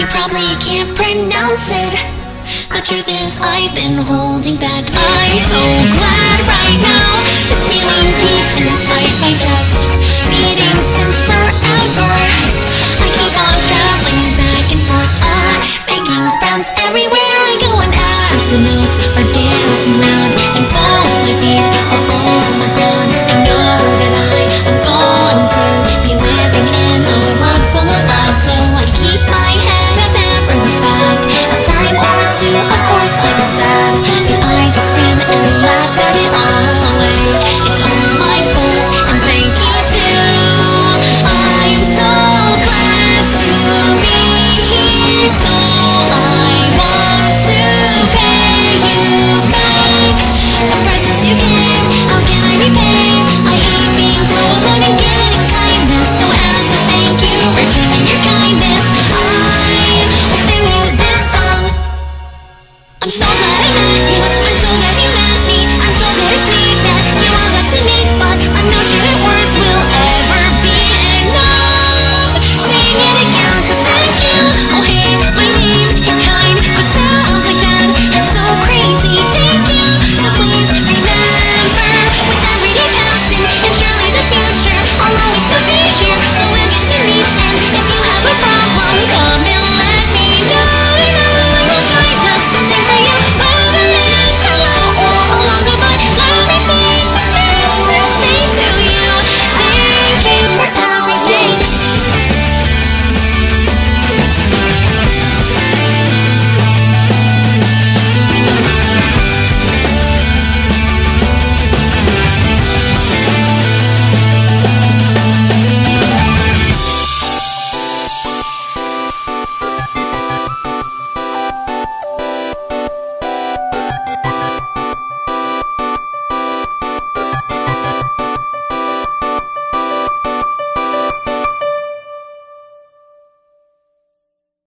You probably can't pronounce it. The truth is I've been holding back. I'm so glad right now. This feeling deep inside my chest. Beating since forever. I keep on traveling back and forth. I'm uh, making friends everywhere I go And as the notes are dancing.